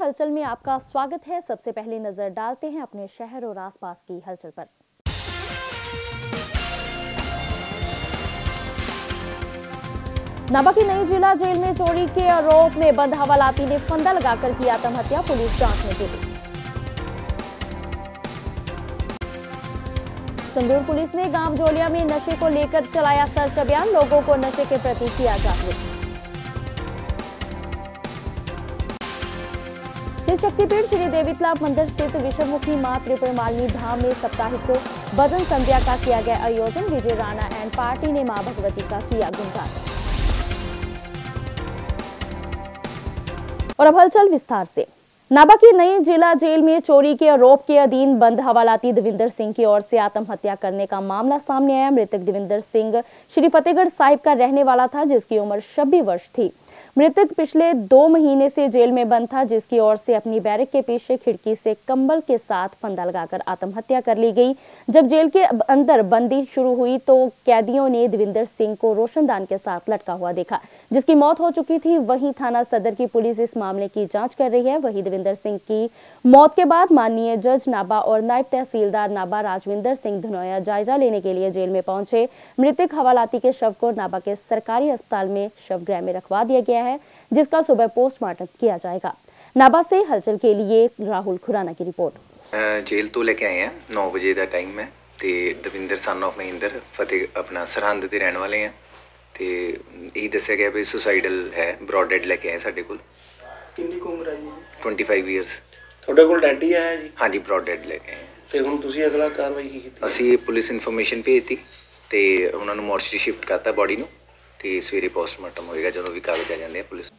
हलचल में आपका स्वागत है। सबसे पहले नज़र डालते हैं अपने शहर और आसपास की हलचल पर। नाबा की नई जिला जेल में चोरी के आरोप में बंद हवालाती ने फंदा लगाकर की आत्महत्या, पुलिस जाँच में जुटी। संदूर पुलिस ने गाँव जोलिया में नशे को लेकर चलाया सर्च अभियान, लोगों को नशे के प्रति किया जागरूक। श्री शक्तिपीठ श्री देवीतला मंदिर स्थित विश्वमुखी माँ त्रिपुरमालिनी धाम में साप्ताहिक भजन संध्या का किया गया आयोजन। विजय राणा एंड पार्टी ने माँ भगवती का किया गुणगान। और अब हलचल विस्तार से। नाबा की नई जिला जेल में चोरी के आरोप के अधीन बंद हवालाती देविंदर सिंह की ओर से आत्महत्या करने का मामला सामने आया। मृतक देविंदर सिंह श्री फतेहगढ़ साहिब का रहने वाला था, जिसकी उम्र छब्बीस वर्ष थी। मृतक पिछले दो महीने से जेल में बंद था, जिसकी ओर से अपनी बैरक के पीछे खिड़की से कंबल के साथ फंदा लगाकर आत्महत्या कर ली गई। जब जेल के अंदर बंदी शुरू हुई तो कैदियों ने देविंदर सिंह को रोशनदान के साथ लटका हुआ देखा। जिसकी मौत हो चुकी थी वहीं थाना सदर की पुलिस इस मामले की जांच कर रही है वहीं देविंदर सिंह की मौत के बाद माननीय जज नाबा और नायब तहसीलदार नाबा राजविंदर सिंह धनोया जायजा लेने के लिए जेल में पहुंचे मृतक हवालाती के शव को नाबा के सरकारी अस्पताल में शवगृह में रखवा दिया गया है जिसका सुबह पोस्टमार्टम किया जाएगा नाबा से हलचल के लिए राहुल खुराना की रिपोर्ट ਅ, ਜੇਲ੍ਹ ਤੋਂ ਲੈ ਕੇ ਆਏ ਆ 9 ਵਜੇ ਦਾ ਟਾਈਮ ਹੈ ਤੇ ਦਵਿੰਦਰ ਸਨ ਆਫ ਮਹਿੰਦਰ ਫਤਿਹ ਆਪਣਾ ਸਰਹੰਦ ਦੇ ਰਹਿਣ ਵਾਲੇ ਆ ਤੇ ਇਹ ਦੱਸਿਆ ਗਿਆ ਵੀ ਸੁਸਾਈਡਲ ਹੈ ਬ੍ਰੌਡਡ ਲੈ ਕੇ ਆਏ ਸਾਡੇ ਕੋਲ ਕਿੰਨੀ ਕੁ ਉਮਰ ਹੈ ਜੀ ਇਹਦੀ? 25 ਇਅਰਸ ਤੁਹਾਡੇ ਕੋਲ ਡੈਡੀ ਆਇਆ ਜੀ ਹਾਂਜੀ ਬ੍ਰੌਡਡ ਲੈ ਕੇ ਆਏ ਆ। ਤੇ ਹੁਣ ਤੁਸੀਂ ਅਗਲਾ ਕਾਰਵਾਈ ਕੀ ਕੀਤੀ ਅਸੀਂ ਪੁਲਿਸ ਇਨਫੋਰਮੇਸ਼ਨ ਭੇਜਤੀ ਤੇ ਉਹਨਾਂ ਨੂੰ ਮੋਰਚਰੀ ਸ਼ਿਫਟ ਕਰਤਾ ਬਾਡੀ ਨੂੰ ਤੇ ਸਵੇਰੇ ਪੋਸਟਮਾਰਟਮ ਹੋਏਗਾ ਜਦੋਂ ਵੀ ਕਾਗਜ਼ ਆ ਜਾਂਦੇ ਆ ਪੁਲਿਸ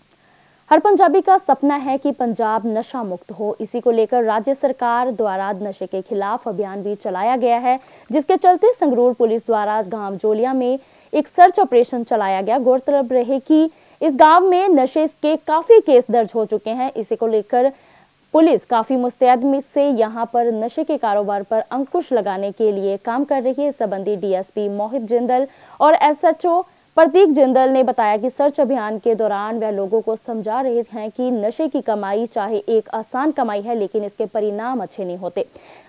हर पंजाबी का सपना है कि पंजाब नशा मुक्त हो इसी को लेकर राज्य सरकार द्वारा नशे के खिलाफ अभियान भी चलाया गया है जिसके चलते संगरूर पुलिस द्वारा गांव जोलिया में एक सर्च ऑपरेशन चलाया गया। गौरतलब रहे कि इस गाँव में नशे के काफ़ी केस दर्ज हो चुके हैं। इसी को लेकर पुलिस काफ़ी मुस्तैद से यहाँ पर नशे के कारोबार पर अंकुश लगाने के लिए काम कर रही है। संबंधी डीएसपी मोहित जिंदल और एसएचओ प्रतीक जिंदल ने बताया कि सर्च अभियान के दौरान वह लोगों को समझा रहे हैं कि नशे की कमाई चाहे एक आसान कमाई है लेकिन इसके परिणाम अच्छे नहीं होते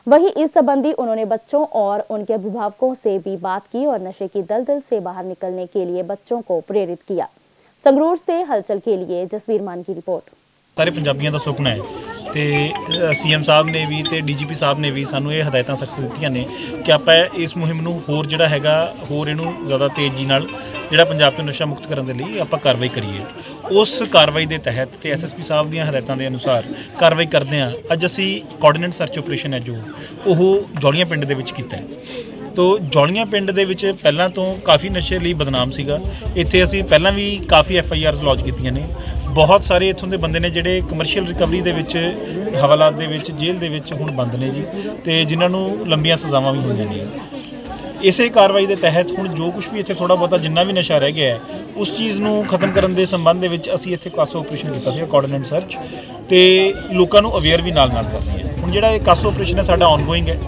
वहीं इस संबंधी उन्होंने बच्चों और उनके अभिभावकों से भी बात की और नशे की दलदल से बाहर निकलने के लिए बच्चों को प्रेरित किया संगरूर से हलचल के लिए जसवीर मान की रिपोर्ट ਸਾਰੇ ਪੰਜਾਬੀਆਂ ਦਾ ਸੁਪਨਾ ਹੈ ਤੇ ਸੀਐਮ ਸਾਹਿਬ ਨੇ ਵੀ ਤੇ ਡੀਜੀਪੀ ਸਾਹਿਬ ਨੇ ਵੀ ਸਾਨੂੰ ਇਹ ਹਦਾਇਤਾਂ ਸਖਤ ਦਿੱਤੀਆਂ ਨੇ ਕਿ ਆਪਾਂ ਇਸ ਮੁਹਿੰਮ ਨੂੰ ਹੋਰ ਜਿਹੜਾ ਹੈਗਾ ਹੋਰ ਇਹਨੂੰ ਜ਼ਿਆਦਾ ਤੇਜ਼ੀ ਨਾਲ ਜਿਹੜਾ ਪੰਜਾਬ ਤੋਂ ਨਸ਼ਾ ਮੁਕਤ ਕਰਨ ਦੇ ਲਈ ਆਪਾਂ ਕਾਰਵਾਈ ਕਰੀਏ, ਉਸ ਕਾਰਵਾਈ ਦੇ ਤਹਿਤ ਤੇ ਐਸਐਸਪੀ ਸਾਹਿਬ ਦੀਆਂ ਹਦਾਇਤਾਂ ਦੇ ਅਨੁਸਾਰ ਕਾਰਵਾਈ ਕਰਦੇ ਹਾਂ। ਅੱਜ ਅਸੀਂ ਕੋਆਰਡੀਨੇਟ ਸਰਚ ਆਪਰੇਸ਼ਨ ਹੈ ਜੋ, ਉਹ ਜੌਲੀਆਂ ਪਿੰਡ ਦੇ ਵਿੱਚ ਕੀਤਾ ਹੈ। ਤੋ ਜੌਲੀਆਂ ਪਿੰਡ ਦੇ ਵਿੱਚ ਪਹਿਲਾਂ ਤੋਂ ਕਾਫੀ ਨਸ਼ੇ ਲਈ ਬਦਨਾਮ ਸੀਗਾ। ਇੱਥੇ ਅਸੀਂ ਪਹਿਲਾਂ ਵੀ ਕਾਫੀ ਐਫ ਆਈ ਆਰਸ ਲੌਂਚ ਕੀਤੀਆਂ ਨੇ। ਬਹੁਤ ਸਾਰੇ ਇੱਥੋਂ ਦੇ ਬੰਦੇ ਨੇ ਜਿਹੜੇ ਕਮਰਸ਼ੀਅਲ ਰਿਕਵਰੀ ਦੇ ਵਿੱਚ, ਹਵਾਲਾਤ ਦੇ ਵਿੱਚ, ਜੇਲ੍ਹ ਦੇ ਵਿੱਚ ਹੁਣ ਬੰਦ ਨੇ ਜੀ। ਤੇ ਜਿਨ੍ਹਾਂ ਨੂੰ ਲੰਬੀਆਂ ਸਜ਼ਾਵਾਂ ਵੀ ਹੋਈਆਂ ਨੇ। ਇਸੇ ਕਾਰਵਾਈ ਦੇ ਤਹਿਤ ਹੁਣ ਜੋ ਕੁਝ ਵੀ ਇੱਥੇ ਥੋੜਾ ਬਹੁਤਾ ਜਿੰਨਾ ਵੀ ਨਸ਼ਾ ਰਹਿ ਗਿਆ ਹੈ, ਉਸ ਚੀਜ਼ ਨੂੰ ਖਤਮ ਕਰਨ ਦੇ ਸੰਬੰਧ ਦੇ ਵਿੱਚ ਅਸੀਂ ਇੱਥੇ ਕਾਸੋ ਆਪਰੇਸ਼ਨ ਕੀਤਾ ਸੀ ਕੋਆਰਡੀਨੇਟ ਸਰਚ ਤੇ ਲੋਕਾਂ ਨੂੰ ਅਵੇਅਰ ਵੀ ਨਾਲ ਨਾਲ ਕਰ ਰਹੀ ਹੈ। ਹੁਣ ਜਿਹੜਾ ਇਹ ਕਾਸੋ ਆਪਰੇਸ਼ਨ ਹੈ, ਸਾਡਾ ਆਨਗੋਇੰਗ ਹੈ।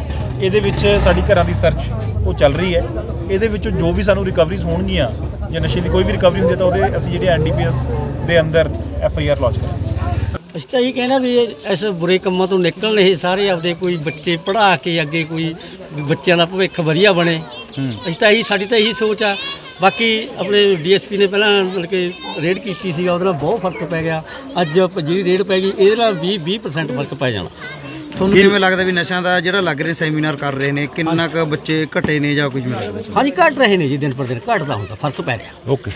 ਇਹਦੇ ਵਿੱਚ ਸਾਡੀ ਘਰਾਂ ਦੀ ਸਰਚ ਉਹ ਚੱਲ ਰਹੀ ਹੈ। ਇਹਦੇ ਵਿੱਚੋਂ ਜੋ ਵੀ ਸਾਨੂੰ ਰਿਕਵਰੀਜ਼ ਹੋਣਗੀਆਂ ਜਾਂ ਨਸ਼ੇ ਦੀ ਕੋਈ ਵੀ ਰਿਕਵਰੀ ਹੁੰਦੀ ਹੈ, ਤਾਂ ਉਹਦੇ ਅਸੀਂ ਜਿਹੜੇ ਐਨਡੀਪੀਐਸ ਦੇ ਅੰਦਰ ਐਫ ਆਈ ਆਰ ਲੌਂਚ ਕਰਾਂਗੇ। ਅਸੀਂ ਤਾਂ ਇਹ ਕਹਿਣਾ ਵੀ ਇਸ ਬੁਰੇ ਕੰਮਾਂ ਤੋਂ ਨਿਕਲਣ ਇਹ ਸਾਰੇ ਆਪਦੇ ਕੋਈ ਬੱਚੇ ਪੜ੍ਹਾ ਕੇ ਅੱਗੇ ਕੋਈ ਬੱਚਿਆਂ ਦਾ ਭਵਿੱਖ ਵਧੀਆ ਬਣੇ। ਅਸੀਂ ਤਾਂ ਇਹੀ ਸਾਡੀ ਤਾਂ ਇਹੀ ਸੋਚ ਆ। ਬਾਕੀ ਆਪਣੇ ਡੀਐਸਪੀ ਨੇ ਪਹਿਲਾਂ ਮਤਲਬ ਕਿ ਰੇਡ ਕੀਤੀ ਸੀ ਉਹਦੇ ਨਾਲ ਬਹੁਤ ਫ਼ਰਕ ਪੈ ਗਿਆ। ਅੱਜ ਜਿਹੜੀ ਰੇਡ ਪੈ ਗਈ ਇਹਦੇ ਨਾਲ 20 20% ਫ਼ਰਕ ਪੈ ਜਾਣਾ। ਤੁਹਾਨੂੰ ਕਿਵੇਂ ਲੱਗਦਾ ਵੀ ਨਸ਼ਿਆਂ ਦਾ ਜਿਹੜਾ ਲੱਗ ਰਿਹਾ ਸੈਮੀਨਾਰ ਕਰ ਰਹੇ ਨੇ ਕਿੰਨਾ ਕੁ ਬੱਚੇ ਘਟੇ ਨੇ ਜਾਂ ਕੁਝ ਵੀ ਲੱਗਦਾ? ਹਾਂਜੀ ਘਟ ਰਹੇ ਨੇ ਜੀ ਦਿਨ ਪਰ ਦਿਨ ਘਟਦਾ ਹੁੰਦਾ ਫ਼ਰਕ ਪੈ ਰਿਹਾ। ਓਕੇ।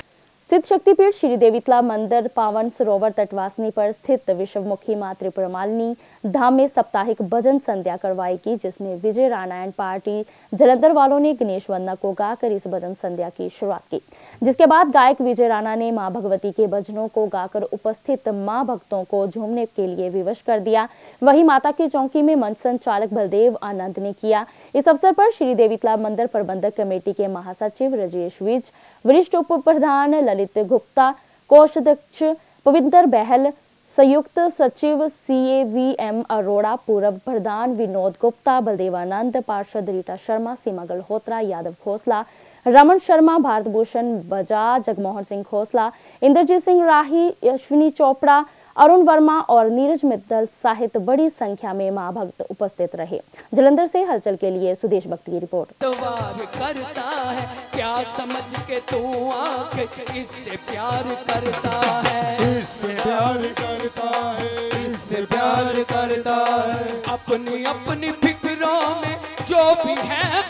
सिद्ध शक्तिपीठ श्री देवीतला मंदिर पावन सरोवर तटवासनी पर स्थित विश्वमुखी माँ त्रिपुरमालिनी धाम में साप्ताहिक भजन संध्या करवाई गई जिसमें विजय रामायण पार्टी, जलंधर वालों ने गणेश वंदना को गाकर इस भजन संध्या की शुरुआत की। जिसके बाद गायक विजय राणा ने माँ भगवती के भजनों को गाकर उपस्थित माँ भक्तों को झूमने के लिए विवश कर दिया। वहीं माता की चौकी में मंच संचालक बलदेव आनंद ने किया। इस अवसर पर श्री देवीतला मंदिर प्रबंधक कमेटी के महासचिव राजेश विज, वरिष्ठ उप प्रधान ललित गुप्ता, कोषाध्यक्ष पविंदर बहल, संयुक्त सचिव C A V M Arora, पूर्व प्रधान विनोद गुप्ता, बलदेवानंद, पार्षद रीटा शर्मा सीमा गल्होत्रा यादव खोसला रमन शर्मा भारत भूषण बजाज जगमोहन सिंह खोसला इंद्रजीत सिंह राही अश्विनी चोपड़ा अरुण वर्मा और नीरज मित्तल सहित बड़ी संख्या में माँ भक्त उपस्थित रहे। जलंधर से हलचल के लिए सुदेश भक्ति की रिपोर्ट। करता है क्या समझ के तू आँख इससे प्यार करता है। इससे प्यार करता है इससे प्यार करता है। अपनी अपनी फिक्रों में जो भी है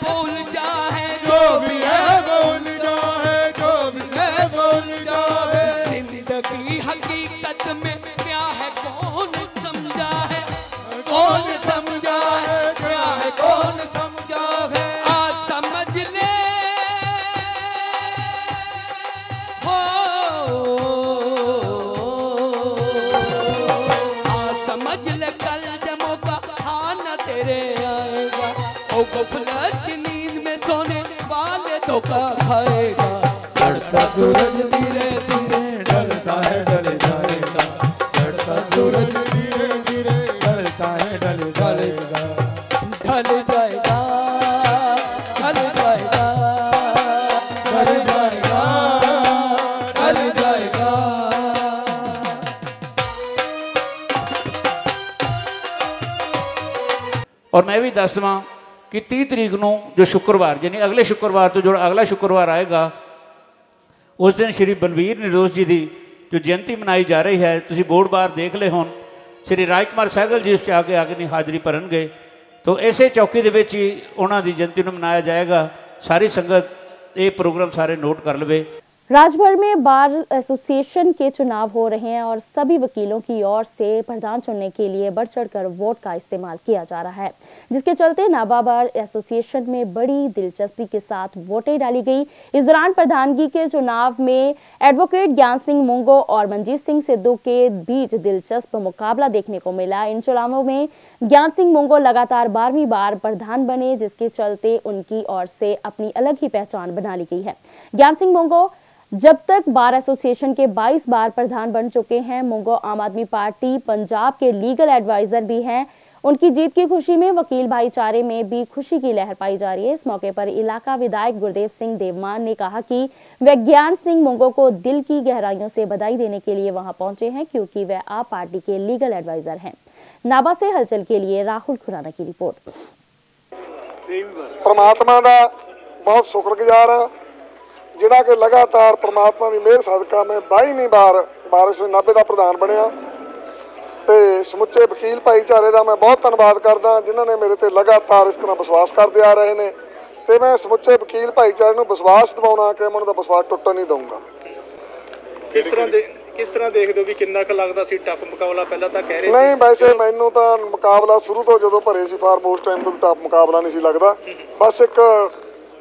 खाएगा। चढ़ता सूरज धीरे धीरे ढलता है डल जाएगा चढ़ता सूरज धीरे धीरे ढलता है डल जाएगा, ढल जाएगा। और मैं भी दसवां ਕਿ 30 ਤਰੀਕ ਨੂੰ ਜੋ ਸ਼ੁੱਕਰਵਾਰ ਯਾਨੀ ਅਗਲੇ ਸ਼ੁੱਕਰਵਾਰ ਤੋਂ ਜੋ ਅਗਲਾ ਸ਼ੁੱਕਰਵਾਰ ਆਏਗਾ, ਉਸ ਦਿਨ ਸ਼੍ਰੀ ਬਲਵੀਰ ਨਿਰਦੋਸ਼ ਜੀ ਦੀ ਜੋ ਜਯੰਤੀ ਮਨਾਈ ਜਾ ਰਹੀ ਹੈ, ਤੁਸੀਂ ਬੋਰਡ ਬਾਰ ਦੇਖ ਲਏ ਹੋਣ, ਸ਼੍ਰੀ ਰਾਜਕੁਮਾਰ ਸਹਿਗਲ ਜੀ ਉਸ 'ਚ ਆ ਕੇ ਅਗਨੀ ਹਾਜ਼ਰੀ ਭਰਨਗੇ। ਤੋਂ ਇਸੇ ਚੌਕੀ ਦੇ ਵਿੱਚ ਹੀ ਉਹਨਾਂ ਦੀ ਜਯੰਤੀ ਨੂੰ ਮਨਾਇਆ ਜਾਏਗਾ। ਸਾਰੀ ਸੰਗਤ ਇਹ ਪ੍ਰੋਗਰਾਮ ਸਾਰੇ ਨੋਟ ਕਰ ਲਵੇ। राज्यभर में बार एसोसिएशन के चुनाव हो रहे हैं और सभी वकीलों की ओर से प्रधान चुनने के लिए बढ़ चढ़कर वोट का इस्तेमाल किया जा रहा है, जिसके चलते नाबा बार एसोसिएशन में बड़ी दिलचस्पी के साथ वोटें डाली गई। इस दौरान प्रधानगी के चुनाव में एडवोकेट ज्ञान सिंह मुंगो और मनजीत सिंह सिद्धू के बीच दिलचस्प मुकाबला देखने को मिला। इन चुनावों में ज्ञान सिंह मुंगो लगातार बारहवीं बार प्रधान बने, जिसके चलते उनकी ओर से अपनी अलग ही पहचान बना ली गई है। ज्ञान सिंह मुंगो जब तक बार एसोसिएशन के 22 बार प्रधान बन चुके हैं, मुंगो आम आदमी पार्टी पंजाब के लीगल एडवाइजर भी हैं। उनकी जीत की खुशी में वकील भाईचारे में भी खुशी की लहर पाई जा रही है। इस मौके पर इलाका विधायक गुरदेव सिंह देवमान ने कहा कि वैज्ञान सिंह मुंगो को दिल की गहराइयों से बधाई देने के लिए वहाँ पहुँचे हैं, क्योंकि वह आप पार्टी के लीगल एडवाइजर हैं। नाबा से हलचल के लिए राहुल खुराना की रिपोर्ट। परमात्मा का बहुत शुक्रगुजार ਜਿਹੜਾ ਕਿ ਲਗਾਤਾਰ ਪ੍ਰਮਾਤਮਾ ਦੀ ਮਿਹਰ ਸਦਕਾ ਮੈਂ 22ਵੀਂ ਵਾਰ ਬਾਰਿਸ਼ ਨਾਭੇ ਦਾ ਪ੍ਰਧਾਨ ਬਣਿਆ। ਤੇ ਸਮੁੱਚੇ ਵਕੀਲ ਭਾਈਚਾਰੇ ਦਾ ਮੈਂ ਬਹੁਤ ਧੰਨਵਾਦ ਕਰਦਾ ਜਿਨ੍ਹਾਂ ਨੇ ਮੇਰੇ ਤੇ ਲਗਾਤਾਰ ਇਸ ਤਰ੍ਹਾਂ ਵਿਸ਼ਵਾਸ ਕਰਦੇ ਆ ਰਹੇ ਨੇ। ਤੇ ਮੈਂ ਸਮੁੱਚੇ ਵਕੀਲ ਭਾਈਚਾਰੇ ਨੂੰ ਵਿਸ਼ਵਾਸ ਦਿਵਾਉਣਾ ਕਿ ਮੈਂ ਉਹਨਾਂ ਦਾ ਵਿਸ਼ਵਾਸ ਟੁੱਟਣ ਨਹੀਂ ਦਊਂਗਾ। ਕਿਸ ਤਰ੍ਹਾਂ ਦੇ ਕਿਸ ਤਰ੍ਹਾਂ ਦੇਖਦੇ ਹੋ ਵੀ ਕਿੰਨਾ ਕੁ ਲੱਗਦਾ ਸੀ ਟਫ ਮੁਕਾਬਲਾ? ਪਹਿਲਾਂ ਤਾਂ ਕਹਿ ਰਹੇ ਨਹੀਂ ਵੈਸੇ ਮੈਨੂੰ ਤਾਂ ਮੁਕਾਬਲਾ ਸ਼ੁਰੂ ਤੋਂ ਜਦੋਂ ਭਰੇ ਸੀ ਫਾਰਮ ਉਸ ਟਾਈਮ ਤੋਂ ਟਾਪ ਮੁਕਾਬਲਾ ਨਹੀਂ ਸੀ ਲੱਗਦਾ। ਬਸ ਇੱਕ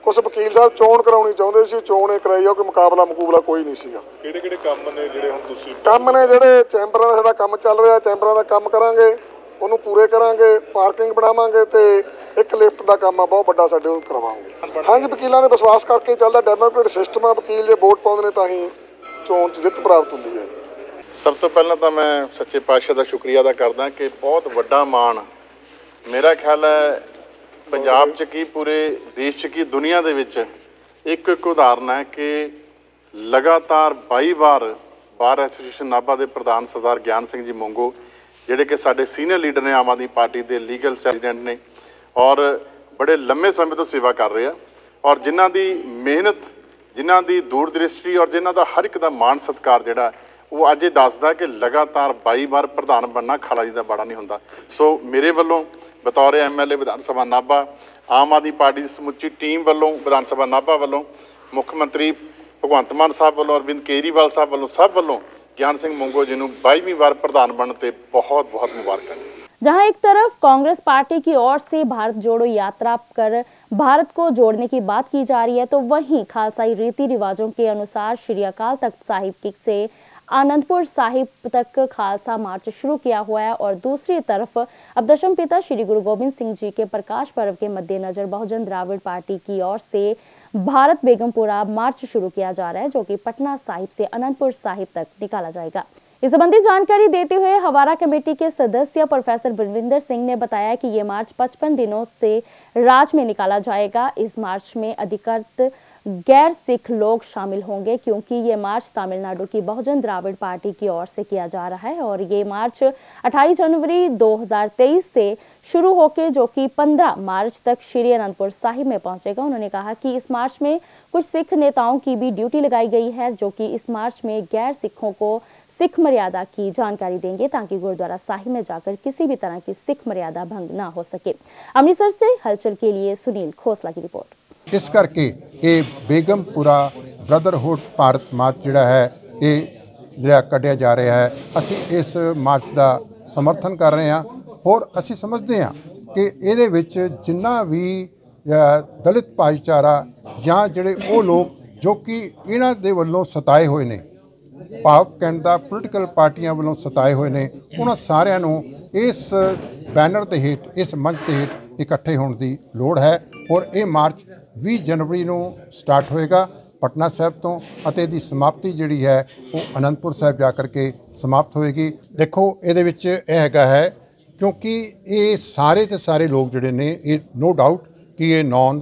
ਕੁਝ ਵਕੀਲ ਸਾਹਿਬ ਚੋਣ ਕਰਾਉਣੀ ਚਾਹੁੰਦੇ ਸੀ ਚੋਣ ਇਹ ਕਰਾਈ ਆ ਕਿ ਮੁਕਾਬਲਾ ਮੁਕੂਬਲਾ ਕੋਈ ਨਹੀਂ ਸੀਗਾ। ਕਿਹੜੇ ਕਿਹੜੇ ਕੰਮ ਨੇ ਜਿਹੜੇ ਹੁਣ ਤੁਸੀਂ ਕੰਮ ਨੇ ਜਿਹੜੇ ਚੈਂਬਰਾਂ ਦਾ ਸਾਡਾ ਕੰਮ ਚੱਲ ਰਿਹਾ ਚੈਂਬਰਾਂ ਦਾ ਕੰਮ ਕਰਾਂਗੇ ਉਹਨੂੰ ਪੂਰੇ ਕਰਾਂਗੇ ਪਾਰਕਿੰਗ ਬਣਾਵਾਂਗੇ ਤੇ ਇੱਕ ਲਿਫਟ ਦਾ ਕੰਮ ਆ ਬਹੁਤ ਵੱਡਾ ਸਾਡੇ ਉਹ ਕਰਵਾਵਾਂਗੇ। ਹਾਂਜੀ ਵਕੀਲਾਂ ਦੇ ਵਿਸ਼ਵਾਸ ਕਰਕੇ ਚੱਲਦਾ ਡੈਮੋਕ੍ਰੇਟ ਸਿਸਟਮ ਆ ਵਕੀਲ ਜੇ ਵੋਟ ਪਾਉਂਦੇ ਨੇ ਤਾਂ ਹੀ ਚੋਣ 'ਚ ਜਿੱਤ ਪ੍ਰਾਪਤ ਹੁੰਦੀ ਹੈ। ਸਭ ਤੋਂ ਪਹਿਲਾਂ ਤਾਂ ਮੈਂ ਸੱਚੇ ਪਾਤਸ਼ਾਹ ਦਾ ਸ਼ੁਕਰੀਆ ਅਦਾ ਕਰਦਾ ਕਿ ਬਹੁਤ ਵੱਡਾ ਮਾਣ ਮੇਰਾ ਖਿਆਲ ਹੈ ਪੰਜਾਬ 'ਚ ਕੀ, ਪੂਰੇ ਦੇਸ਼ 'ਚ ਕੀ, ਦੁਨੀਆ ਦੇ ਵਿੱਚ ਇੱਕ ਇੱਕ ਉਦਾਹਰਨ ਹੈ ਕਿ ਲਗਾਤਾਰ 22 ਵਾਰ ਬਾਰ ਐਸੋਸੀਏਸ਼ਨ ਨਾਭਾ ਦੇ ਪ੍ਰਧਾਨ ਸਰਦਾਰ ਗਿਆਨ ਸਿੰਘ ਜੀ ਮੰਗੋ, ਜਿਹੜੇ ਕਿ ਸਾਡੇ ਸੀਨੀਅਰ ਲੀਡਰ ਨੇ ਆਮ ਆਦਮੀ ਪਾਰਟੀ ਦੇ ਲੀਗਲ ਪ੍ਰੈਜ਼ੀਡੈਂਟ ਨੇ ਔਰ ਬੜੇ ਲੰਮੇ ਸਮੇਂ ਤੋਂ ਸੇਵਾ ਕਰ ਰਹੇ ਆ ਔਰ ਜਿਨ੍ਹਾਂ ਦੀ ਮਿਹਨਤ, ਜਿਨ੍ਹਾਂ ਦੀ ਦੂਰਦ੍ਰਿਸ਼ਟੀ ਔਰ ਜਿਨ੍ਹਾਂ ਦਾ ਹਰ ਇੱਕ ਦਾ ਮਾਣ ਸਤਿਕਾਰ ਜਿਹੜਾ ਉਹ ਅੱਜ ਇਹ ਦੱਸਦਾ ਕਿ ਲਗਾਤਾਰ 22 ਵਾਰ ਪ੍ਰਧਾਨ ਬਣਨਾ ਖਾਲਾ ਜੀ ਦਾ ਬਾੜਾ ਨਹੀਂ ਹੁੰਦਾ ਸੋ ਮੇਰੇ ਵੱਲੋਂ ਬਤੌਰ ਐਮਐਲਏ ਵਿਧਾਨ ਸਭਾ ਨਾਭਾ ਆਮ ਆਦਮੀ ਪਾਰਟੀ ਦੀ ਸਮੁੱਚੀ ਟੀਮ ਵੱਲੋਂ ਵਿਧਾਨ ਸਭਾ ਨਾਭਾ ਵੱਲੋਂ ਮੁੱਖ ਮੰਤਰੀ ਭਗਵੰਤ ਮਾਨ ਸਾਹਿਬ ਵੱਲੋਂ ਅਰਵਿੰਦ ਕੇਜਰੀਵਾਲ ਸਾਹਿਬ ਵੱਲੋਂ ਸਭ ਵੱਲੋਂ ਗਿਆਨ ਸਿੰਘ ਮੰਗੋ ਜੀ ਨੂੰ 22ਵੀਂ ਵਾਰ ਪ੍ਰਧਾਨ ਬਣਨ ਤੇ ਬਹੁਤ ਬਹੁਤ ਮੁਬਾਰਕਾਂ ਜੀ जहां एक तरफ कांग्रेस पार्टी की ओर से भारत जोड़ो यात्रा कर भारत को जोड़ने की बात की जा रही है तो वहीं खालसाई रीति रिवाजों के अनुसार श्री अकाल तख्त साहिब से आनंदपुर साहिब तक खालसा मार्च शुरू किया हुआ है और दूसरी तरफ़ अब दशम पिता श्री गुरु गोविंद सिंह जी के प्रकाश पर्व के मद्देनजर बहुजन द्राविड़ पार्टी की ओर से भारत बेगमपुरा मार्च शुरू किया जा रहा है, जो कि पटना साहिब से अनंतपुर साहिब तक निकाला जाएगा। इस संबंधी जानकारी देते हुए हवारा कमेटी के सदस्य प्रोफेसर बलविंदर सिंह ने बताया कि ये मार्च 55 दिनों से राज में निकाला जाएगा। इस मार्च में अधिकृत गैर सिख लोग शामिल होंगे क्योंकि ये मार्च तमिलनाडु की बहुजन द्राविड़ पार्टी की ओर से किया जा रहा है और ये मार्च 28 जनवरी 2023 से शुरू होकर जो कि 15 मार्च तक श्री अनंतपुर साहिब में पहुंचेगा। उन्होंने कहा कि इस मार्च में कुछ सिख नेताओं की भी ड्यूटी लगाई गई है, जो कि इस मार्च में गैर सिखों को सिख मर्यादा की जानकारी देंगे ताकि गुरुद्वारा साहिब में जाकर किसी भी तरह की सिख मर्यादा भंग ना हो सके। अमृतसर से हलचल के लिए सुनील खोसला की रिपोर्ट। ਇਸ ਕਰਕੇ ਇਹ ਬੇਗਮਪੁਰਾ ਬ੍ਰਦਰਹੁੱਡ ਭਾਰਤ ਮਾਰਚ ਜਿਹੜਾ ਹੈ, ਇਹ ਜਿਹੜਾ ਕੱਢਿਆ ਜਾ ਰਿਹਾ ਹੈ। ਅਸੀਂ ਇਸ ਮਾਰਚ ਦਾ ਸਮਰਥਨ ਕਰ ਰਹੇ ਹਾਂ। ਹੋਰ ਅਸੀਂ ਸਮਝਦੇ ਹਾਂ ਕਿ ਇਹਦੇ ਵਿੱਚ ਜਿੰਨਾ ਵੀ ਦਲਿਤ ਭਾਈਚਾਰਾ ਜਾਂ ਜਿਹੜੇ ਉਹ ਲੋਕ ਜੋ ਕਿ ਇਹਨਾਂ ਦੇ ਵੱਲੋਂ ਸਤਾਏ ਹੋਏ ਨੇ, ਭਾਵ ਕਹਿਣ ਦਾ ਪੋਲੀਟੀਕਲ ਪਾਰਟੀਆਂ ਵੱਲੋਂ ਸਤਾਏ ਹੋਏ ਨੇ, ਉਹਨਾਂ ਸਾਰਿਆਂ ਨੂੰ ਇਸ ਬੈਨਰ ਦੇ ਹੇਠ, ਇਸ ਮੰਚ ਦੇ ਹੇਠ ਇਕੱਠੇ ਹੋਣ ਦੀ ਲੋੜ ਹੈ। ਔਰ ਇਹ ਮਾਰਚ 20 ਜਨਵਰੀ ਨੂੰ ਸਟਾਰਟ ਹੋਏਗਾ ਪਟਨਾ ਸਾਹਿਬ ਤੋਂ ਅਤੇ ਇਹਦੀ ਸਮਾਪਤੀ ਜਿਹੜੀ ਹੈ ਉਹ ਅਨੰਦਪੁਰ ਸਾਹਿਬ ਜਾ ਕਰਕੇ ਸਮਾਪਤ ਹੋਏਗੀ। ਦੇਖੋ ਇਹਦੇ ਵਿੱਚ ਇਹ ਹੈਗਾ ਹੈ ਕਿਉਂਕਿ ਇਹ ਸਾਰੇ ਤੇ ਸਾਰੇ ਲੋਕ ਜਿਹੜੇ ਨੇ ਇਹ ਨੋ ਡਾਊਟ ਕਿ ਇਹ ਨਾਨ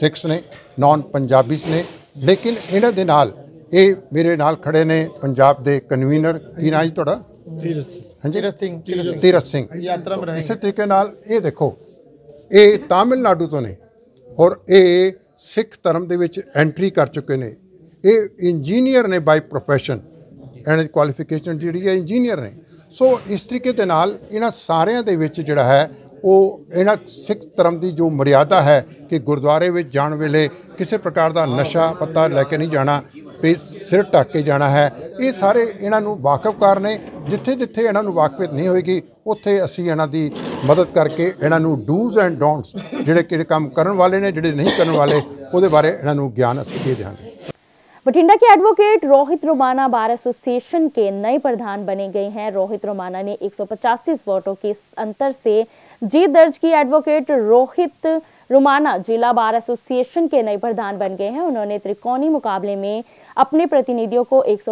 ਸਿੱਖਸ ਨੇ ਨਾਨ ਪੰਜਾਬੀਸ ਨੇ ਲੇਕਿਨ ਇਹਨਾਂ ਦੇ ਨਾਲ ਇਹ ਮੇਰੇ ਨਾਲ ਖੜੇ ਨੇ ਪੰਜਾਬ ਦੇ ਕਨਵੀਨਰ ਕੀ ਨਾਂ ਜੀ ਤੁਹਾਡਾ? ਹਾਂਜੀ। ਤੀਰਥ ਸਿੰਘ ਤੀਰਥ ਸਿੰਘ। ਯਾਤਰਾ ਮੇਂ ਇਸੇ ਤਰੀਕੇ ਨਾਲ ਇਹ ਦੇਖੋ ਇਹ ਤਾਮਿਲਨਾਡੂ ਤੋਂ ਨੇ। ਔਰ ਇਹ ਸਿੱਖ ਧਰਮ ਦੇ ਵਿੱਚ ਐਂਟਰੀ ਕਰ ਚੁੱਕੇ ਨੇ। ਇਹ ਇੰਜੀਨੀਅਰ ਨੇ ਬਾਈ ਪ੍ਰੋਫੈਸ਼ਨ ਇਹਨਾਂ ਦੀ ਕੁਆਲੀਫਿਕੇਸ਼ਨ ਜਿਹੜੀ ਹੈ ਇੰਜੀਨੀਅਰ ਨੇ। ਸੋ ਇਸ ਤਰੀਕੇ ਦੇ ਨਾਲ ਇਹਨਾਂ ਸਾਰਿਆਂ ਦੇ ਵਿੱਚ ਜਿਹੜਾ ਹੈ, ਉਹ ਇਹਨਾਂ ਸਿੱਖ ਧਰਮ ਦੀ ਜੋ ਮਰਿਆਦਾ ਹੈ ਕਿ ਗੁਰਦੁਆਰੇ ਵਿੱਚ ਜਾਣ ਵੇਲੇ ਕਿਸੇ ਪ੍ਰਕਾਰ ਦਾ ਨਸ਼ਾ ਪੱਤਾ ਲੈ ਕੇ ਨਹੀਂ ਜਾਣਾ ਵੀ ਸਿਰ ਢੱਕ ਕੇ ਜਾਣਾ ਹੈ ਇਹ ਸਾਰੇ ਇਹਨਾਂ ਨੂੰ ਵਾਕਫਕਾਰ ਨੇ ਜਿੱਥੇ ਜਿੱਥੇ ਇਹਨਾਂ ਨੂੰ ਵਾਕਫੀਅਤ ਨਹੀਂ ਹੋਏਗੀ ਉੱਥੇ ਅਸੀਂ ਇਹਨਾਂ ਦੀ ਮਦਦ ਕਰਕੇ ਇਹਨਾਂ ਨੂੰ ਡੂਜ਼ ਐਂਡ ਡੋਂਟਸ ਜਿਹੜੇ ਕਿਹੜੇ ਕੰਮ ਕਰਨ ਵਾਲੇ ਨੇ ਜਿਹੜੇ ਨਹੀਂ ਕਰਨ ਵਾਲੇ ਉਹਦੇ ਬਾਰੇ ਇਹਨਾਂ ਨੂੰ ਗਿਆਨ ਅਸੀਂ ਦੇ ਦਿਆਂਗੇ बठिंडा के advocate Rohit Romana bar association के नए प्रधान बने गए हैं रोहित रोमाना ने 185 वोटों के अंतर से जीत दर्ज की एडवोकेट रोहित रोमाना जिला बार एसोसिएशन के नए प्रधान बन गए हैं उन्होंने त्रिकोणी मुकाबले में अपने प्रतिनिधियों को एक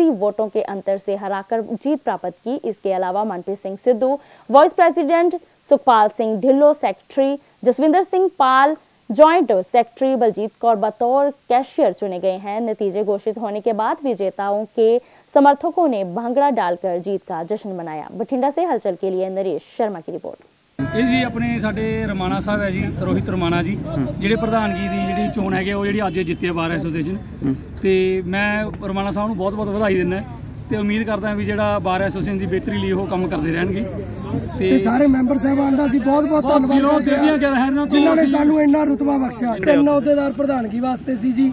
वोटों के अंतर से हराकर जीत प्राप्त की। इसके अलावा Manpreet Singh Sidhu, vice president Sukhpal Singh Dhillon, secretary Jaswinder Singh Pal, joint secretary Baljit Kaur बतौर कैशियर चुने गए हैं। नतीजे घोषित होने के बाद विजेताओं के समर्थकों ने भांगड़ा डालकर जीत का जश्न मनाया। बठिंडा से हलचल के लिए नरेश शर्मा की रिपोर्ट। ਇਹ ਜੀ ਆਪਣੇ ਸਾਡੇ ਰਮਾਣਾ ਸਾਹਿਬ ਹੈ ਜੀ ਰੋਹਿਤ ਰਮਾਣਾ ਜੀ ਜਿਹੜੇ ਪ੍ਰਧਾਨਗੀ ਦੀ ਜਿਹੜੀ ਚੋਣ ਹੈਗੇ ਉਹ ਜਿਹੜੀ ਅੱਜ ਜਿੱਤੇ ਬਾਰ ਐਸੋਸੀਏਸ਼ਨ। ਤੇ ਮੈਂ ਰਮਾਣਾ ਸਾਹਿਬ ਨੂੰ ਬਹੁਤ ਬਹੁਤ ਵਧਾਈ ਦਿੰਦਾ ਤੇ ਉਮੀਦ ਕਰਦਾ ਵੀ ਜਿਹੜਾ ਬਾਰ ਐਸੋਸੀਏਸ਼ਨ ਦੀ ਬਿਹਤਰੀ ਲਈ ਉਹ ਕੰਮ ਕਰਦੇ ਰਹਿਣਗੇ। ਤੇ ਸਾਰੇ ਮੈਂਬਰ ਸਾਹਿਬਾਨ ਦਾ ਅਸੀਂ ਬਹੁਤ ਬਹੁਤ ਬਹੁਤ ਦਿਲੋਂ ਧੰਨਵਾਦ ਜਿਨ੍ਹਾਂ ਨੇ ਸਾਨੂੰ ਇੰਨਾ ਰੁਤਬਾ ਬਖਸ਼ਿਆ। ਤਿੰਨ ਅਹੁਦੇਦਾਰ ਪ੍ਰਧਾਨਗੀ ਵਾਸਤੇ ਸੀ ਜੀ।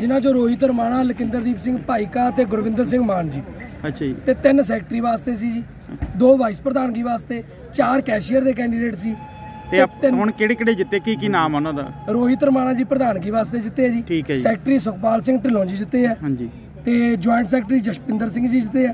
ਜਿਨ੍ਹਾਂ ਚੋਂ ਰੋਹਿਤ ਰਮਾਣਾ ਲਕਿੰਦਰਦੀਪ ਸਿੰਘ ਭਾਈਕਾ ਤੇ ਗੁਰਵਿੰਦਰ ਸਿੰਘ ਮਾਨ ਜੀ। ਅੱਛਾ ਜੀ। ਤੇ ਤਿੰਨ ਸੈਕਟਰੀ ਵਾਸਤੇ ਸੀ ਜੀ। ਦੋ ਵਾਈਸ ਪ੍ਰਧਾਨਗੀ ਵਾਸਤੇ ਚਾਰ ਕੈਸ਼ੀਅਰ ਦੇ ਕੈਂਡੀਡੇਟ ਸੀ ਤੇ ਆਪ- ਹੁਣ ਕਿਹੜੇ ਕਿਹੜੇ ਜਿੱਤੇ ਕੀ ਕੀ ਨਾਮ ਆ ਉਹਨਾਂ ਦਾ ਰੋਹਿਤ ਰਮਾਣਾ ਜੀ ਪ੍ਰਧਾਨਗੀ ਵਾਸਤੇ ਜਿੱਤੇ ਆ ਜੀ ਠੀਕ ਹੈ ਜੀ। ਸੈਕਟਰੀ ਸੁਖਪਾਲ ਸਿੰਘ ਢਿੱਲੋਂ ਜੀ ਜਿੱਤੇ ਆ ਹਾਂਜੀ ਤੇ ਜੁਆਇੰਟ ਸੈਕਟਰੀ ਜਸ਼ਪਿੰਦਰ ਸਿੰਘ ਜੀ ਜਿੱਤੇ ਆ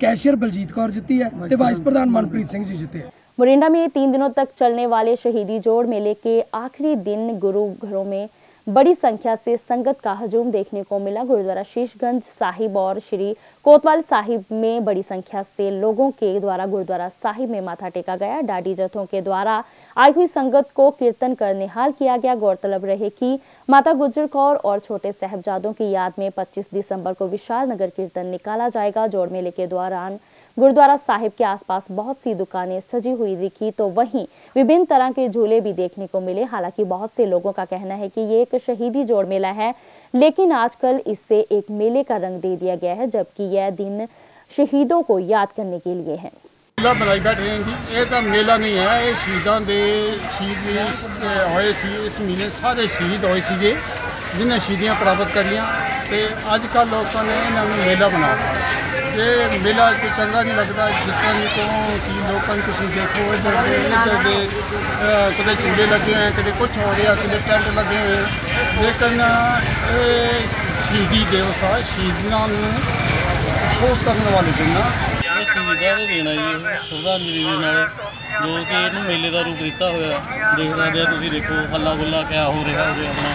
ਕੈਸ਼ੀਅਰ ਬਲਜੀਤ ਕੌਰ ਜਿੱਤੀ ਆ ਤੇ ਵਾਈਸ ਪ੍ਰਧਾਨ ਮਨਪ੍ਰੀਤ ਸਿੰਘ ਜੀ ਜਿੱਤੇ ਆ मोरिंडा में तीन दिनों तक चलने वाले शहीदी जोड़ मेले के आखिरी दिन गुरु घरों में बड़ी संख्या से संगत का हजूम देखने को मिला। गुरुद्वारा शीशगंज साहिब और श्री कोतवाल साहिब में बड़ी संख्या से लोगों के द्वारा गुरुद्वारा साहिब में माथा टेका गया। डाडी जथों के द्वारा आई हुई संगत को कीर्तन कर निहाल किया गया। गौरतलब रहे कि माता गुजर कौर और छोटे साहबजादों की याद में 25 दिसंबर को विशाल नगर कीर्तन निकाला जाएगा। जोड़ मेले के दौरान गुरुद्वारा साहिब के आसपास बहुत सी दुकानें सजी हुई दिखी तो वहीं विभिन्न तरह के झूले भी देखने को मिले हालांकि बहुत से लोगों का कहना है कि ये एक शहीदी जोड़ मेला है लेकिन आजकल इससे एक मेले का रंग दे दिया गया है जबकि यह दिन शहीदों को याद करने के लिए है ਮੇਲਾ ਬਣਾਈ ਬੈਠੇ ਹਾਂ ਜੀ ਇਹ ਤਾਂ ਮੇਲਾ ਨਹੀਂ ਹੈ ਇਹ ਸ਼ਹੀਦਾਂ ਦੇ ਸ਼ਹੀਦ ਵੀ, ਅਹ, ਹੋਏ ਸੀ ਇਸ ਮਹੀਨੇ ਸਾਰੇ ਸ਼ਹੀਦ ਹੋਏ ਸੀਗੇ ਜਿਨ੍ਹਾਂ ਸ਼ਹੀਦੀਆਂ ਪ੍ਰਾਪਤ ਕਰ ਲੀਆਂ ਤੇ ਅੱਜ ਕੱਲ੍ਹ ਲੋਕਾਂ ਨੇ ਇਹਨਾਂ ਨੂੰ ਮੇਲਾ ਬਣਾ ਦਿੱਤਾ ਇਹ ਮੇਲਾ ਕੋਈ ਚੰਗਾ ਨਹੀਂ ਲੱਗਦਾ ਜਿਸ ਤਰ੍ਹਾਂ ਦੀ ਕਹੋ ਕਿ ਲੋਕਾਂ ਨੂੰ ਤੁਸੀਂ ਦੇਖੋ ਇੱਧਰ ਦੇ ਇੱਧਰ ਦੇ ਅਹ, ਕਦੇ ਝੂਲੇ ਲੱਗੇ ਹੋਏ ਆ ਕਦੇ ਕੁਝ ਹੋ ਰਿਹਾ ਕਦੇ ਟੈਂਟ ਲੱਗੇ ਹੋਏ। ਆ ਲੇਕਿਨ ਇਹ ਸ਼ਹੀਦੀ ਦਿਵਸ ਆ ਸ਼ਹੀਦੀਆਂ ਨੂੰ ਅਫਸੋਸ ਕਰਨ ਵਾਲੇ ਦਿਨ ਆ। ਇਹ ਸ਼ਹੀਦਾਂ ਦੇ ਦੇਣਾ ਜੀ ਇਹ ਸ਼ਰਧਾਂਜਲੀ ਦੇ ਨਾਲ। ਜੋ ਕਿ ਇਹਨੂੰ ਮੇਲੇ ਦਾ ਰੂਪ ਦਿੱਤਾ ਹੋਇਆ ਦੇਖ ਸਕਦੇ ਆ ਤੁਸੀਂ ਦੇਖੋ ਹੱਲਾ ਗੁੱਲਾ ਕਿਆ ਹੋ ਰਿਹਾ ਹੋਵੇ ਆਪਣਾ।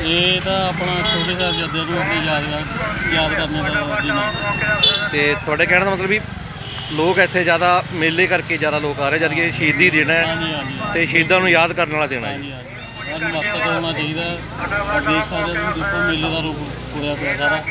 ਇਹ ਤਾਂ ਆਪਣਾ ਛੋਟੇ ਸਾਹਿਬਜ਼ਾਦਿਆਂ ਨੂੰ ਆਪਣੀ ਯਾਦਗਾਰ ਯਾਦ ਕਰਨੇ ਦਾ ਦਿਨ ਆ ਤੇ ਤੁਹਾਡੇ ਕਹਿਣ ਦਾ ਮਤਲਬ ਵੀ ਲੋਕ ਇੱਥੇ ਜ਼ਿਆਦਾ ਮੇਲੇ ਕਰਕੇ ਜ਼ਿਆਦਾ ਲੋਕ ਆ ਰਹੇ ਜਦ ਕਿ ਇਹ ਸ਼ਹੀਦੀ ਦਿਨ ਹੈ ਤੇ ਸ਼ਹੀਦਾਂ ਨੂੰ ਯਾਦ ਕਰਨ ਵਾਲਾ ਦਿਨ ਹੈ ਜੀ ਨਮਸਤਕ ਹੋਣਾ ਚਾਹੀਦਾ ਹੈ ਔਰ ਦੇਖ ਸਕਦੇ ਹੋ ਤੁਸੀਂ ਦੇਖੋ ਮੇਲੇ ਦਾ ਰੂਪ ਹੋਇਆ ਪਿਆ ਸਾਰਾ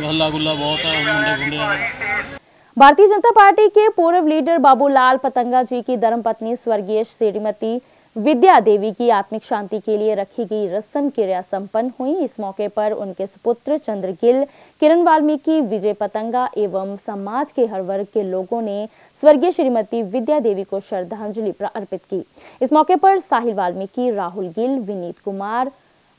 ਹੱਲਾ ਗੁੱਲਾ ਬਹੁਤ ਹੈ ਮੁੰਡੇ ਗੁੰਡਿਆਂ ਦਾ भारतीय जनता पार्टी के पूर्व लीडर बाबूलाल पतंगा जी की धर्मपत्नी स्वर्गीय श्रीमती विद्या देवी की आत्मिक शांति के लिए रखी गई रस्म क्रिया संपन्न हुई। इस मौके पर उनके सुपुत्र चंद्रगिल, किरण वाल्मीकि, विजय पतंगा एवं समाज के हर वर्ग के लोगों ने स्वर्गीय श्रीमती विद्या देवी को श्रद्धांजलि अर्पित की। इस मौके पर साहिल वाल्मीकि, राहुल गिल, विनीत कुमार,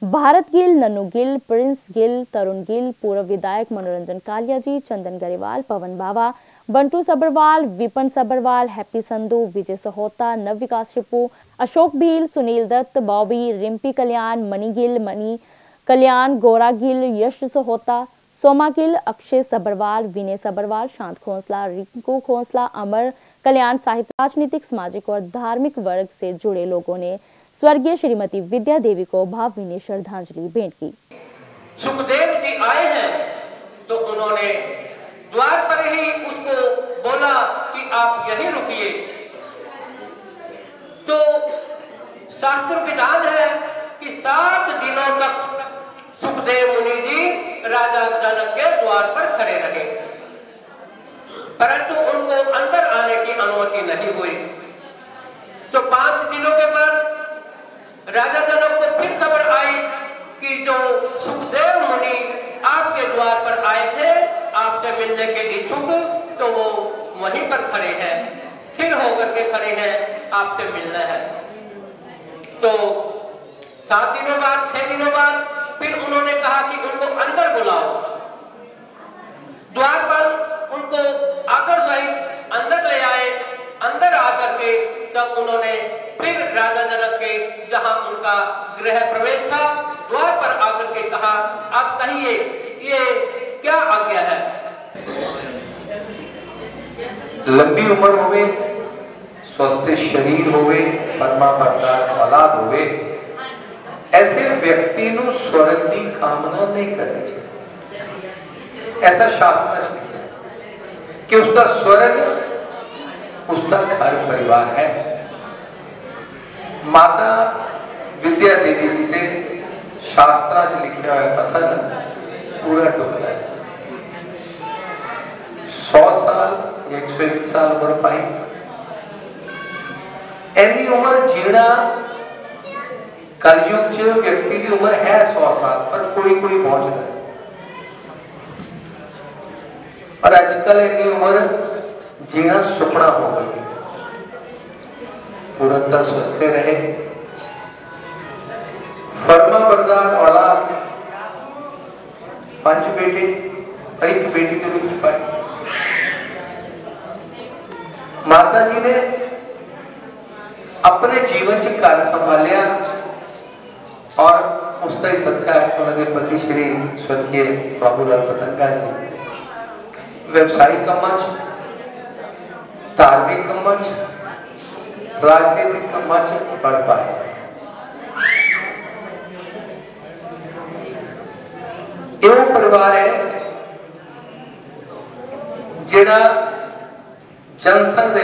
भारत गिल, नन्नू गिल, प्रिंस गिल, तरुण गिल, पूर्व विधायक मनोरंजन कालिया जी, चंदन गरेवाल, पवन बाबा बंटू सबरवाल, विपन सबरवाल, हैप्पी संधू, विजय सहोता नव विकास रिपू, अशोक भील, सुनील दत्त, बॉबी, रिम्पी कल्याण, मनी गिल, मनी कल्याण, गोरा गिल, यश सहोता, सोमा गिल, अक्षय सब्रवाल, विनय सब्रवाल, शांत खोसला, रिंकू खोसला, अमर कल्याण साहित्य, राजनीतिक, सामाजिक और धार्मिक वर्ग से जुड़े लोगों ने स्वर्गीय श्रीमती विद्या देवी को भावभीनी श्रद्धांजलि भेंट की। सुखदेव जी आए हैं तो उन्होंने द्वार पर ही उसको बोला कि आप यहीं रुकिए। तो शास्त्र विधान है कि सात दिनों तक सुखदेव मुनि जी राजा जनक के द्वार पर खड़े रहे। परंतु उनको अंदर आने की अनुमति नहीं हुई। तो पाँच दिनों के बाद राजा जनक को फिर खबर आई कि जो सुखदेव मुनि आपके द्वार पर आए थे आपसे मिलने के इच्छुक तो वो वहीं पर खड़े हैं। सिर होकर के खड़े हैं, आपसे मिलना है। तो सात दिनों बाद, छह दिनों बाद, फिर उन्होंने कहा कि उनको अंदर बुलाओ। द्वार पर उनको आकर सहित अंदर ले आए। अंदर आकर के तब उन्होंने फिर राजा जनक के जहाँ उनका गृह प्रवेश था, द्वार पर आकर के कहा, आप कहिए, ये क्या आज्ञा है? लंबी उम्र होवे, स्वस्थ शरीर होवे, फरमा बरकरार औलाद होवे, ऐसे व्यक्ति नु स्वर्ग की कामना नहीं करनी चाहिए। ऐसा शास्त्र ने लिखा कि उसका स्वर्ग उसका घर परिवार है। माता विद्या देवी जी के शास्त्रा च लिखा हुआ कथन पूरा टुकड़ा है। सौ साल, एक सौ एक साल उम्र पाई। एनी उम्र जीना कलयुग व्यक्ति की उम्र है सौ साल, पर कोई कोई पहुँचता है और अजकल इनकी उम्र जीना सुपना हो गई पूरा तरह स्वस्थ रहे। जीवन से घर संभालिया और उसका ही सत्कार उन्होंने पति श्री स्वर्गीय बाबूलाल पतंगा जी। व्यवसायिक कम धार्मिक कम राजनीतिक कम बढ़ पाए परिवार है जनसंघ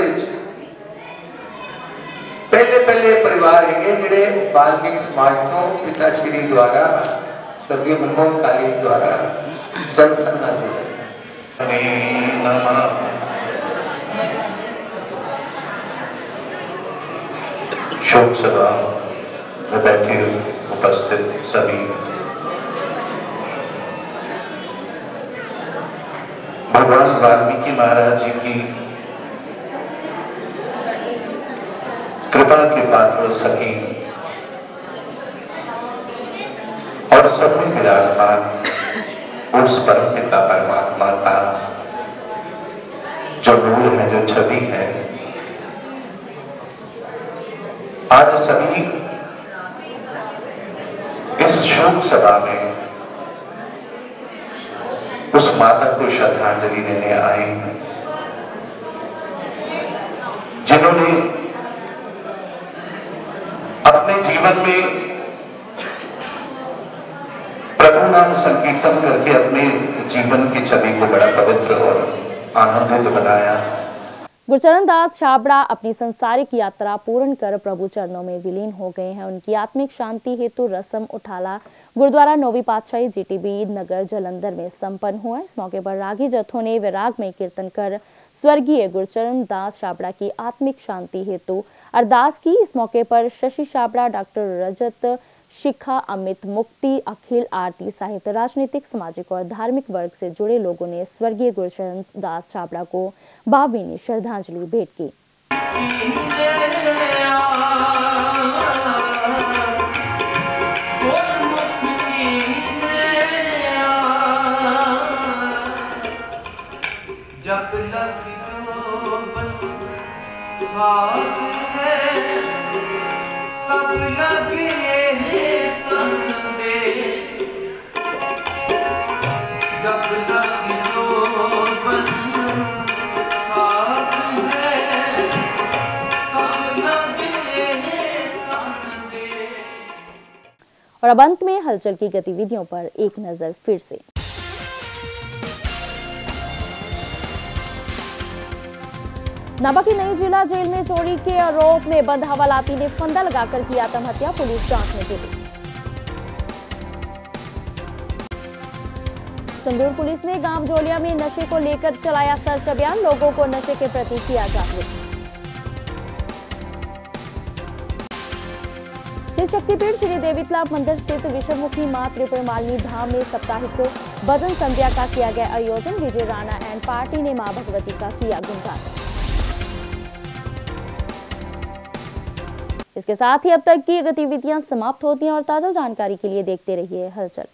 ਪਹਿਲੇ ਪਹਿਲੇ ਪਰਿਵਾਰ ਹੈਗੇ ਜਿਹੜੇ ਬਾਲਮਿਕ ਸਮਾਜ ਤੋਂ ਪਿਤਾ ਸ਼੍ਰੀ ਦੁਆਰਾ ਸਵਰਗੀ ਮਨਮੋਹਨ ਕਾਲੀ ਦੁਆਰਾ ਜਨਸੰਘ ਨਾਲ ਜੁੜੇ ਨਮः शोक सभा में बैठे उपस्थित सभी भगवान वाल्मीकि महाराज जी की कृपा के पात्र सभी और सभी विराजमान, उस परम पिता परमात्मा का जो नूर है, जो छवि है, आज सभी इस शोक सभा में उस माता को श्रद्धांजलि देने आए हैं। जिन्होंने जीवन में प्रभु नाम संकीर्तन करके अपने जीवन की छवि को बड़ा पवित्र और आनंदित बनाया। गुरचरण दास छाबड़ा अपनी संसारिक यात्रा पूर्ण कर प्रभु चरणों में विलीन हो गए हैं। उनकी आत्मिक शांति हेतु रसम उठाला गुरुद्वारा नोवी पातशाही जीटीबी नगर जलंधर में संपन्न हुआ। इस मौके पर रागी जत्थों ने विराग में कीर्तन कर स्वर्गीय गुरचरण दास छाबड़ा की आत्मिक शांति हेतु अरदास की। इस मौके पर शशि छाबड़ा, डॉक्टर रजत, शिखा, अमित मुक्ति, अखिल आरती साहित्य, राजनीतिक, सामाजिक और धार्मिक वर्ग से जुड़े लोगों ने स्वर्गीय गुरचरण दास छाबड़ा को भावभीनी श्रद्धांजलि भेंट की। जब लग और अब अंत में हलचल की गतिविधियों पर एक नज़र फिर से। नाबा की नई जिला जेल में चोरी के आरोप में बंद हवालाती ने फंदा लगाकर की आत्महत्या, पुलिस जाँच में जुटी। संदूर पुलिस ने गाँव जोलिया में नशे को लेकर चलाया सर्च अभियान, लोगों को नशे के प्रति किया जागरूक। श्री शक्तिपीठ श्री देवीतला मंदिर स्थित विश्वमुखी माँ त्रिपुरमालिनी धाम में साप्ताहिक भजन संध्या का किया गया आयोजन। विजय राणा एंड पार्टी ने माँ भगवती का किया गुणगान। इसके साथ ही अब तक की गतिविधियाँ समाप्त होती हैं और ताज़ा जानकारी के लिए देखते रहिए हलचल।